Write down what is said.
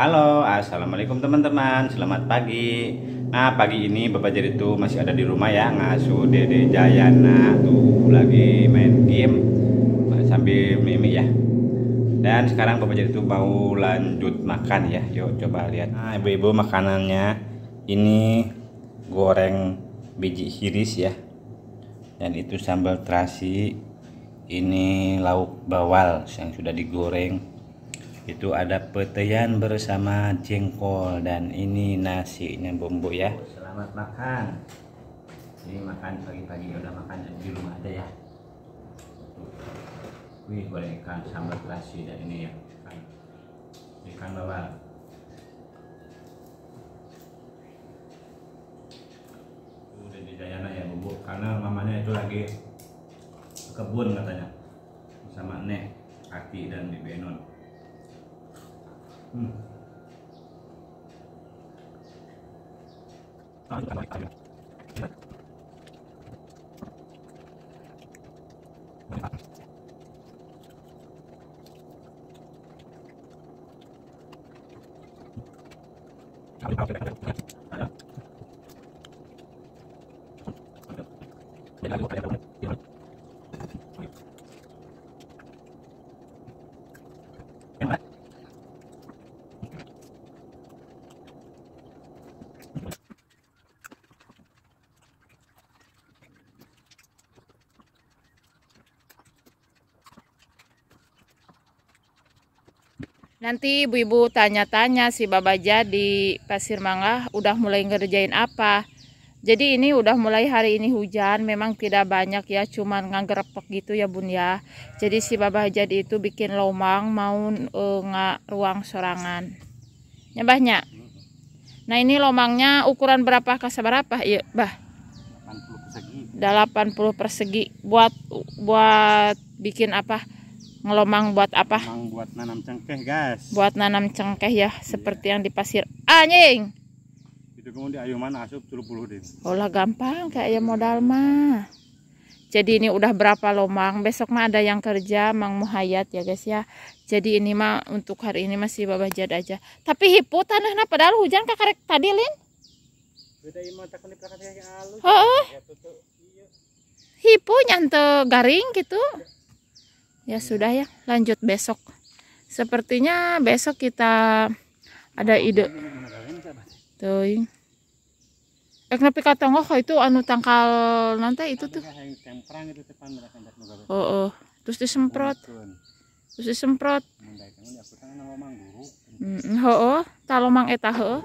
Halo, assalamualaikum teman-teman. Selamat pagi. Nah, pagi ini Bapak Jadi tuh masih ada di rumah ya, ngasuh Dede Jayana tuh lagi main game sambil mimi ya. Dan sekarang Bapak Jadi tuh mau lanjut makan ya. Yuk coba lihat. Nah, ibu-ibu makanannya ini goreng biji hiris ya. Dan itu sambal terasi. Ini lauk bawal yang sudah digoreng itu ada petean bersama jengkol dan ini nasinya bumbu ya. Selamat makan. Ini makan pagi-pagi udah makan di rumah aja ya. Wih goreng ikan sambal terasi dan ini ya. Ikan, ikan bawal. Udah di Jayana ya bumbu. Karena mamanya itu lagi kebun katanya. Sama Nek Aki dan うん。あいかかやるやるやる Nanti ibu-ibu tanya-tanya si Baba jadi Pasir Mangga udah mulai ngerjain apa. Jadi ini udah mulai hari ini hujan, memang tidak banyak ya, cuman nggerepek gitu ya bun ya. Jadi si Baba jadi itu bikin lomang mau uh, nggak ruang sorangan. Ya bahnya. Nah ini lomangnya ukuran berapa ke berapa? Iya bah. 80 persegi. 80 persegi. Buat buat bikin apa? Ngelomang buat apa? Ngelomang buat nanam cengkeh, guys. Buat nanam cengkeh ya, seperti yang di pasir anjing. Itu kemudian ayo mana asup 30 deh. Oh lah gampang kayak ya modal mah. Jadi ini udah berapa lomang, besok mah ada yang kerja Mang Muhayat ya guys ya. Jadi ini mah untuk hari ini masih babah jad aja. Tapi hipu tanahnya padahal hujan kakarek tadi lin. Beda imah takun Heeh. Hipu nyante garing gitu ya sudah ya lanjut besok. Sepertinya besok kita ada ide. Tuh. Eh kenapa kata ngoh itu anu tangkal nanti itu tuh? Oh, oh. terus disemprot. Terus disemprot. Oh, oh. talomang eta oh